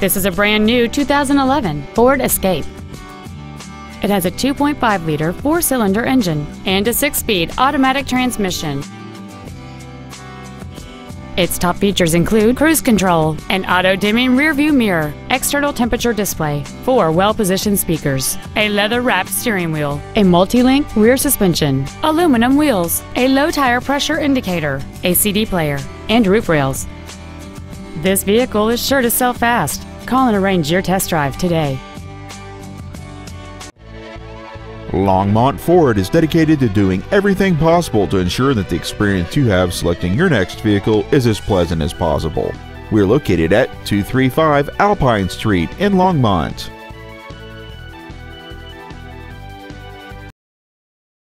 This is a brand new 2011 Ford Escape. It has a 2.5 liter four cylinder engine and a six speed automatic transmission. Its top features include cruise control, an auto dimming rearview mirror, external temperature display, four well positioned speakers, a leather wrapped steering wheel, a multi link rear suspension, aluminum wheels, a low tire pressure indicator, a CD player, and roof rails. This vehicle is sure to sell fast. Call and arrange your test drive today. Longmont Ford is dedicated to doing everything possible to ensure that the experience you have selecting your next vehicle is as pleasant as possible. We're located at 235 Alpine Street in Longmont.